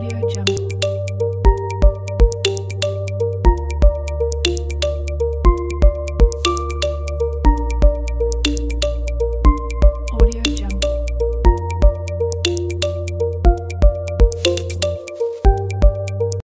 Audio